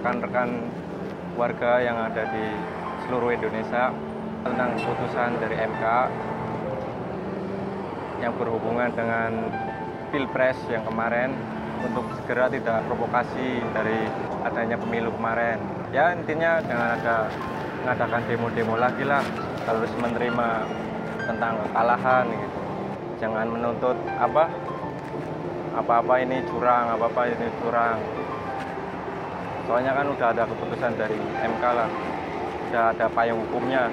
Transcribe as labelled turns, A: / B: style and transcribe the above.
A: mengingatkan warga yang ada di seluruh Indonesia tentang putusan dari MK yang berhubungan dengan pilpres yang kemarin untuk segera tidak provokasi dari adanya pemilu kemarin. Ya intinya jangan ada mengadakan demo-demo lagi lah harus menerima tentang kekalahan gitu. Jangan menuntut apa apa-apa ini curang, apa-apa ini curang. Soalnya kan udah ada keputusan dari MK lah, udah ada payung hukumnya.